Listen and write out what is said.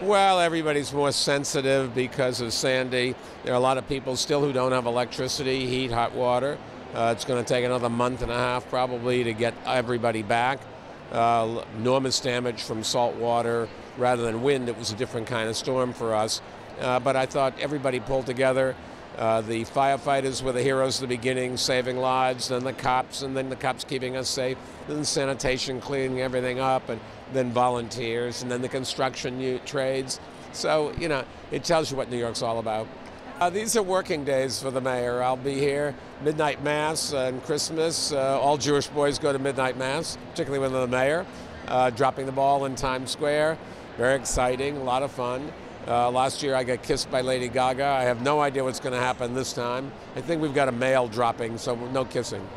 Well, everybody's more sensitive because of Sandy. There are a lot of people still who don't have electricity, heat, hot water. Uh, it's going to take another month and a half probably to get everybody back. Uh, enormous damage from salt water rather than wind. It was a different kind of storm for us. Uh, but I thought everybody pulled together. Uh, the firefighters were the heroes at the beginning, saving lives, then the cops, and then the cops keeping us safe, then sanitation cleaning everything up, and then volunteers, and then the construction trades. So, you know, it tells you what New York's all about. Uh, these are working days for the mayor. I'll be here, midnight mass and Christmas. Uh, all Jewish boys go to midnight mass, particularly when they're the mayor. Uh, dropping the ball in Times Square. Very exciting, a lot of fun. Uh, last year I got kissed by Lady Gaga. I have no idea what's going to happen this time. I think we've got a male dropping, so no kissing.